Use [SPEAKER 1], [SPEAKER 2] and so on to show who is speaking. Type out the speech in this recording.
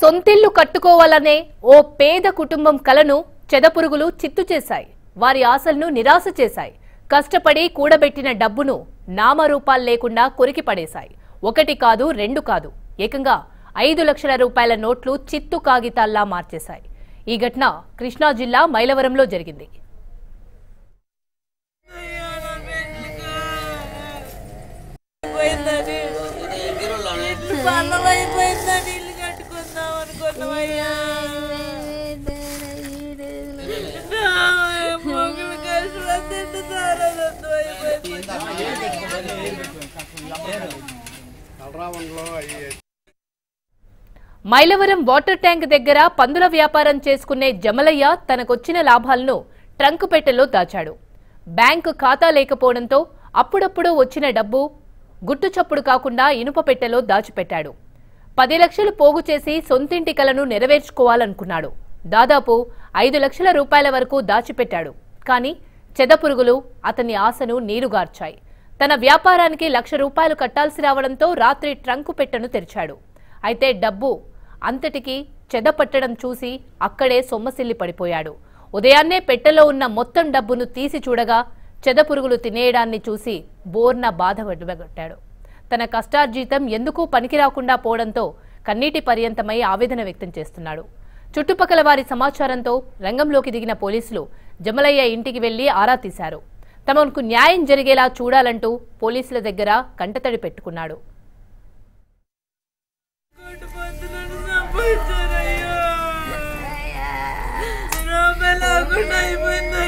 [SPEAKER 1] సొంతిల్లు కట్టుకోవాలనే ఓ పేద కుటుంబం కలను చెదపురుగులు చిత్తు చేశాయి. వారి ఆశలను నిరాశ చేశాయి. కష్టపడి కూడబెట్టిన డబ్బును నామరూపాలు లేకుండా కొరికి పడేశాయి. ఒకటి కాదు రెండు కాదు ఏకంగా ఐదు లక్షల రూపాయల నోట్లు చిత్తు కాగితాల్లా మార్చేశాయి. ఈ ఘటన కృష్ణా జిల్లా మైలవరంలో జరిగింది.
[SPEAKER 2] అయిపోయిందని ఇల్లు మొగులు కష్టం తింటున్నారు
[SPEAKER 1] మైలవరం వాటర్ ట్యాంక్ దగ్గర పందుల వ్యాపారం చేసుకునే జమలయ్య తనకొచ్చిన లాభాలను ట్రంక్ పెట్టెలో దాచాడు. బ్యాంకు ఖాతా లేకపోవడంతో అప్పుడప్పుడు వచ్చిన డబ్బు గుట్టు చప్పుడు కాకుండా ఇనుప పెట్టెలో దాచిపెట్టాడు. పది లక్షలు పోగు చేసి సొంతింటి కలను నెరవేర్చుకోవాలనుకున్నాడు. దాదాపు ఐదు లక్షల రూపాయల వరకు దాచిపెట్టాడు. కానీ చెదపురుగులు అతని ఆశను నీరుగార్చాయి. తన వ్యాపారానికి లక్ష రూపాయలు కట్టాల్సి రావడంతో రాత్రి ట్రంకు పెట్టెను తెరిచాడు. అయితే డబ్బు అంతటికి చెదపట్టడం చూసి అక్కడే సొమ్మసిల్లి పడిపోయాడు. ఉదయాన్నే పెట్టెలో ఉన్న మొత్తం డబ్బును తీసి చూడగా చెదపురుగులు తినేయడాన్ని చూసి బోర్న బాధపడ్డాడు తన కష్టార్జితం ఎందుకు పనికి రాకుండా పోవడంతో కన్నీటి పర్యంతమై ఆవేదన వ్యక్తం చేస్తున్నాడు చుట్టుపక్కల వారి సమాచారంతో రంగంలోకి దిగిన పోలీసులు జమలయ్య ఇంటికి వెళ్ళి ఆరా తీశారు తమకు న్యాయం జరిగేలా చూడాలంటూ పోలీసుల దగ్గర కంటతడి పెట్టుకున్నాడు
[SPEAKER 2] అయిపోయింది